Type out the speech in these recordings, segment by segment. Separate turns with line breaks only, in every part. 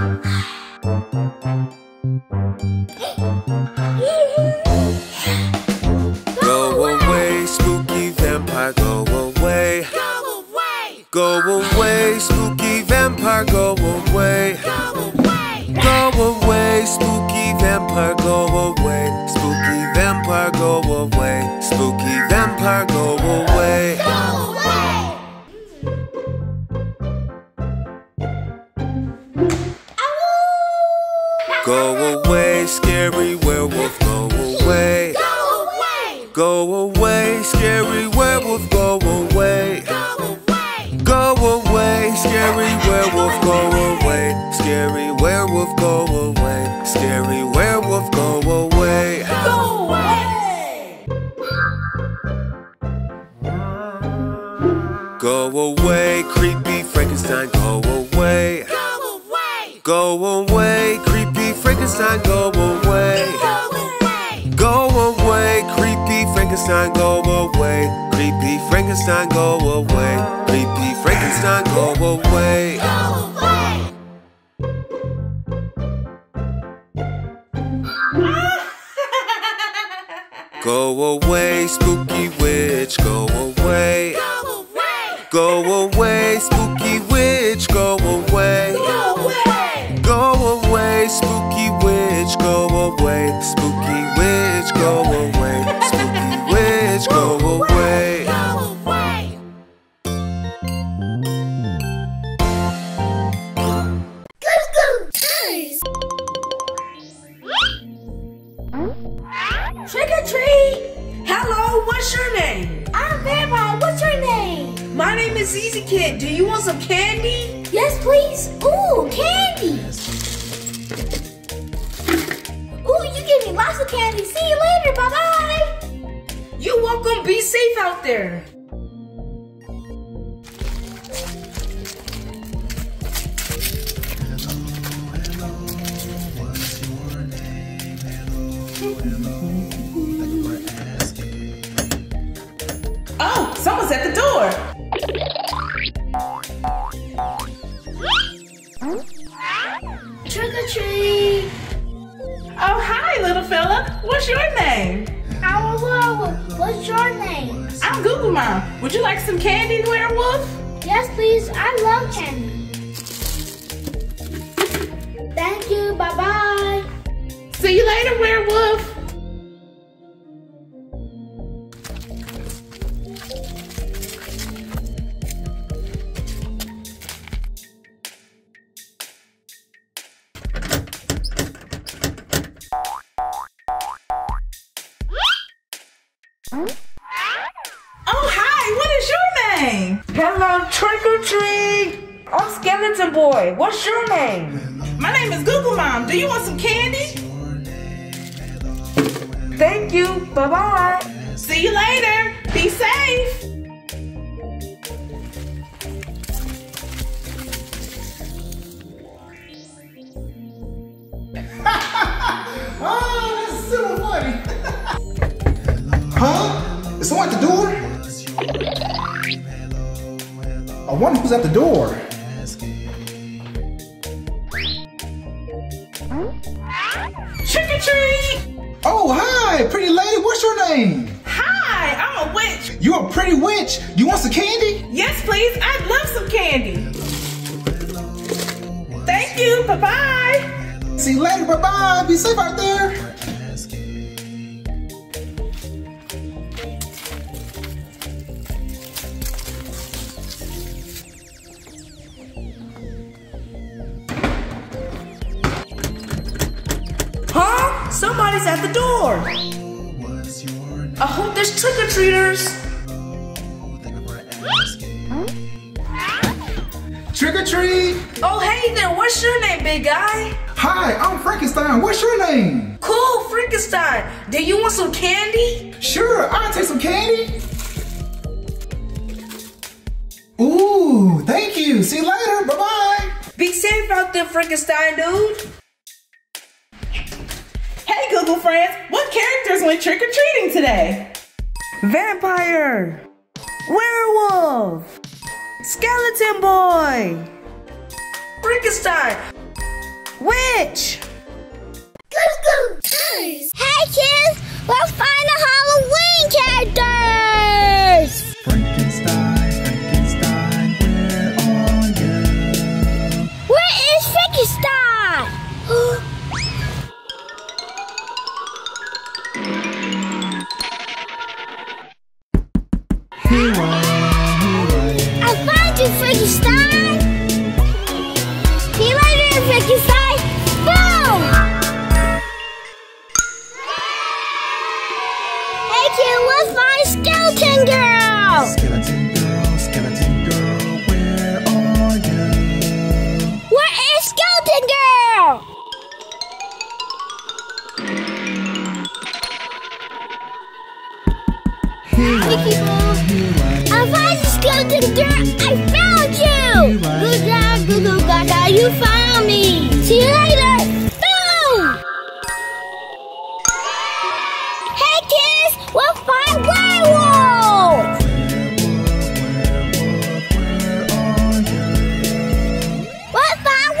Go away, spooky vampire, go away.
Go away!
Go away, spooky vampire, go away.
Go away!
Go away, spooky vampire, go away. Go away, spooky witch, go away.
Go away!
Go away, spooky witch, go away.
Go away!
Go away, spooky witch, go away. Spooky witch, go away.
Easy Kid. Do you want some candy?
Yes, please. Ooh, candy. Ooh, you give me lots of candy. See you later. Bye bye.
You're welcome. Be safe out there.
Treat.
Oh, hi, little fella. What's your name?
I'm werewolf. What's your name?
I'm Goo Goo Mom. Would you like some candy, werewolf?
Yes, please. I love candy. Thank you. Bye bye.
See you later, werewolf. Skeleton Boy. What's your name? My name is Goo Goo Mom. Do you want some candy? Thank you. Bye bye. See you later. Be safe.
Oh, that's so funny. huh? Is someone at the door? I wonder who's at the door.
Trick or treat.
Oh, hi, pretty lady. What's your name?
Hi, I'm a witch.
You're a pretty witch. You want some candy?
Yes, please. I'd love some candy. Thank you. Bye bye.
See you later. Bye bye. Be safe out there.
Somebody's at the door. I hope there's trick or treaters.
Trick or treat.
Oh, hey there. What's your name, big guy?
Hi, I'm Frankenstein. What's your name?
Cool, Frankenstein. Do you want some candy?
Sure, I'll take some candy. Ooh, thank you. See you later. Bye bye.
Be safe out there, Frankenstein, dude. Hey, Goo Goo friends. What characters went trick or treating today? Vampire, werewolf, skeleton boy, Frankenstein. Which?
Hey kids, let's find
I
found you! Gaga, you found me! See you later! Hey kids, we'll find! We'll find!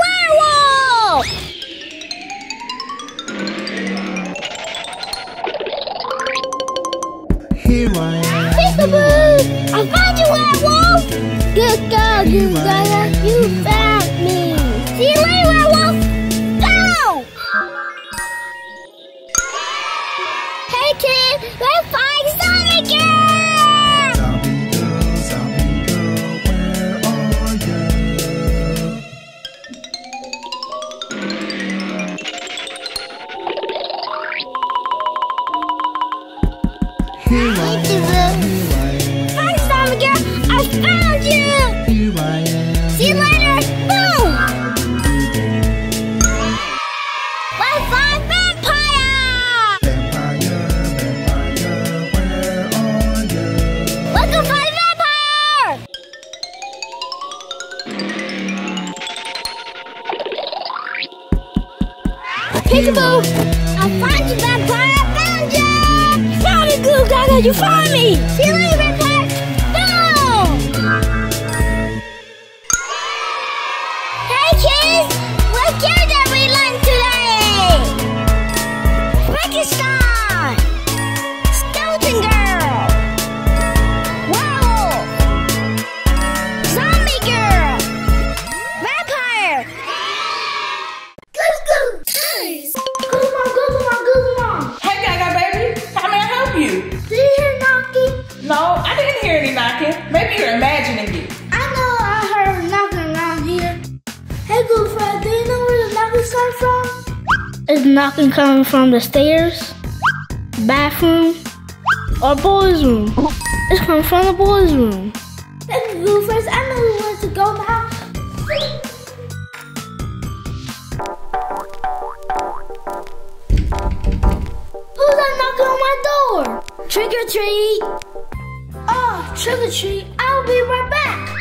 Here I am.
Peekaboo! I found you, werewolf! Good Goo Goo Gaga, you found me! See you later, werewolf! Go! Hey kid, girl,
zombie girl, where you? Here I am,
Peekaboo! I found you, Vampire! I found you! Found you, Goo Gaga! You found me! See you later, knocking coming from the stairs, bathroom, or boys' room? It's coming from the boys' room. You, Goo Fred. I know where to go now. Who's that knocking on my door? Trick or treat. Oh, trick or treat. I'll be right back.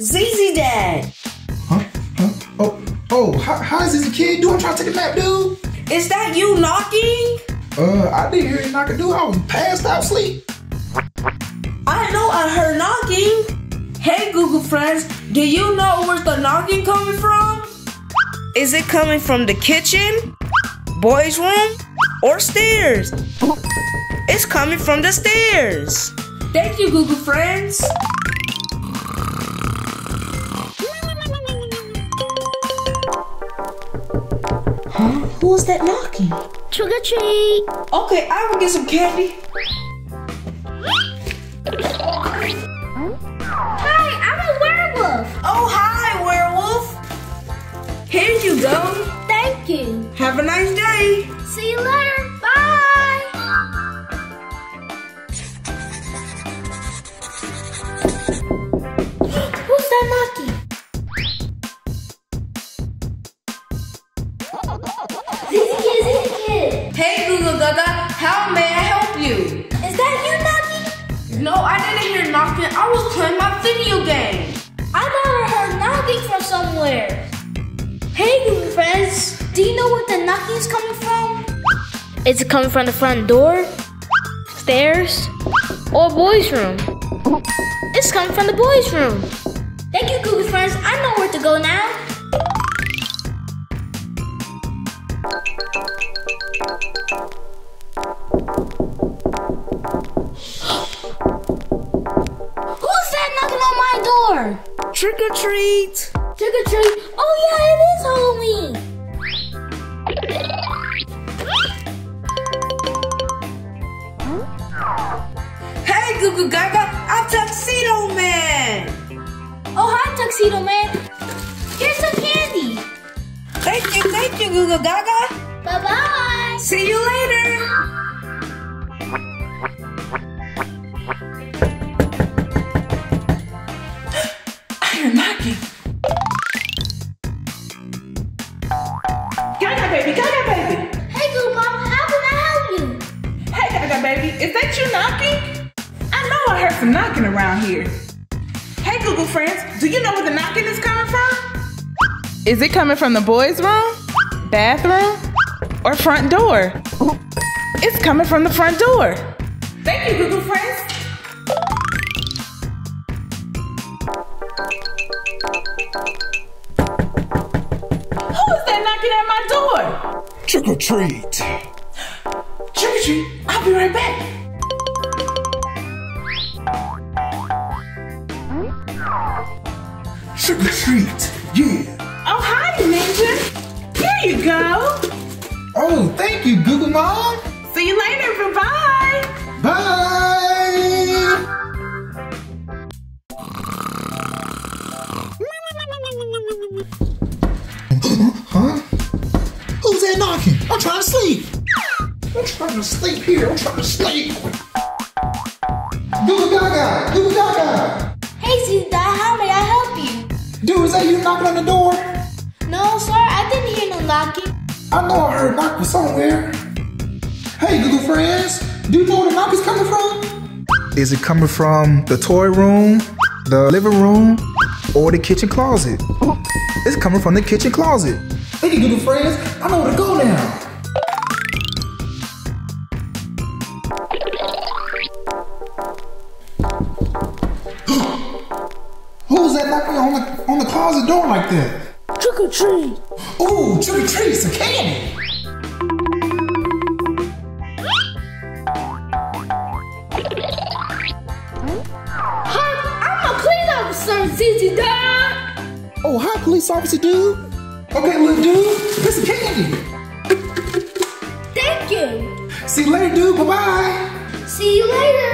ZZ Dad,
Huh? Huh? Oh, oh, how, how is this kid doing? Trying to take a nap, dude?
is that you knocking?
Uh, I didn't hear you knocking, dude. I was passed out sleep.
I know I heard knocking. Hey Goo Goo friends, do you know where's the knocking coming from? Is it coming from the kitchen, boys' room, or stairs? It's coming from the stairs. Thank you, Goo Goo friends. Huh? Who's that knocking?
Trick or treat.
Okay, I will get some candy.
Hi, I'm a werewolf.
Oh, hi, werewolf. Here you go.
Thank you.
Have a nice day.
See you later.
You?
Is that you knocking?
No, I didn't hear knocking. I was playing my video game.
I thought I heard knocking from somewhere. Hey, Goo Goo friends, do you know where the knocking's coming from? Is it coming from the front door, stairs, or boys' room? It's coming from the boys' room. Thank you, Goo Goo friends. I know where to go now. Hi, Man. Here's some candy.
Thank you, thank you, Goo Goo Gaga.
Bye bye.
See you later.
I hear knocking. Gaga baby, Gaga baby.
Hey, Goo Goo Mom, how can I help you?
Hey Gaga baby, is that you knocking? I know I heard some knocking around here. Hey Goo Goo friends, do you know where the knocking is coming from? Is it coming from the boys' room, bathroom, or front door? It's coming from the front door. Thank you, Goo Goo friends. Who is that knocking at my door?
Trick or treat.
Trick or treat, I'll be right back.
Trick or treat. Yeah.
Oh, hi, Ninja. Here you go.
Oh, thank you, Goo Goo Mom.
See you later. Bye-bye.
Bye. Huh? Who's that knocking? I'm trying to sleep. I'm trying to sleep here. I'm trying to sleep. Goo Goo Gaga. Goo Goo Gaga.
Hey, Caesar,
Dude, is that you knocking on the door?
No, sir, I didn't hear no knocking.
I know I heard knock from somewhere. Hey, Goo Goo friends, do you know where the knock is coming from? Is it coming from the toy room, the living room, or the kitchen closet? It's coming from the kitchen closet. Thank you, Goo Goo friends. I know where to go now. Door like that?
Trick or treat.
Ooh, trick or treat, candy.
I'm a police officer, ZZ Dad.
Oh, hi, police officer dude. Okay, little dude, here's some candy.
Thank you.
See you later, dude. Bye bye.